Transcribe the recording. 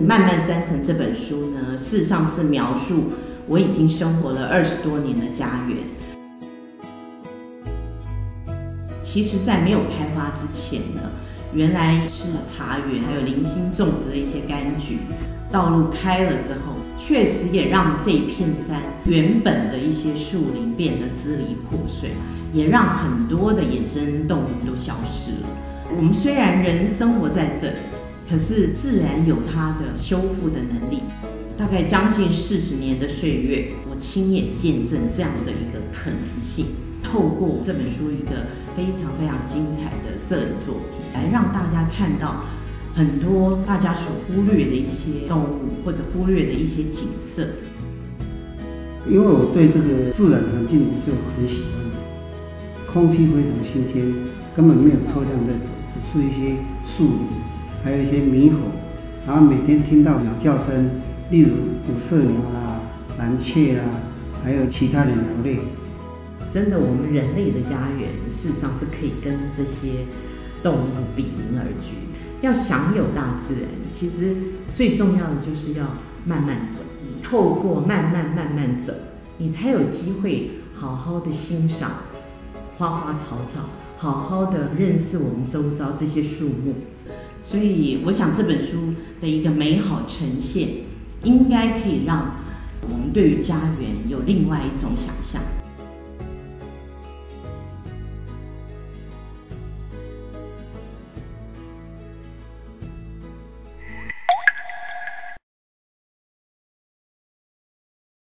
《漫漫山城》这本书呢，事实上是描述我已经生活了二十多年的家园。其实，在没有开花之前呢，原来是茶园，还有零星种植的一些柑橘。道路开了之后，确实也让这片山原本的一些树林变得支离破碎，也让很多的野生动物都消失了。我们虽然人生活在这里。可是自然有它的修复的能力，大概将近四十年的岁月，我亲眼见证这样的一个可能性。透过这本书一个非常非常精彩的摄影作品，来让大家看到很多大家所忽略的一些动物或者忽略的一些景色。因为我对这个自然环境就很喜欢，空气非常新鲜，根本没有车辆在走，只是一些树林。还有一些猕猴，然后每天听到鸟叫声，例如五色鸟啦、蓝雀啦，还有其他的鸟类。真的，我们人类的家园事实上是可以跟这些动物比邻而居。要享有大自然，其实最重要的就是要慢慢走。透过慢慢慢慢走，你才有机会好好的欣赏花花草草，好好的认识我们周遭这些树木。所以，我想这本书的一个美好呈现，应该可以让我们对于家园有另外一种想象。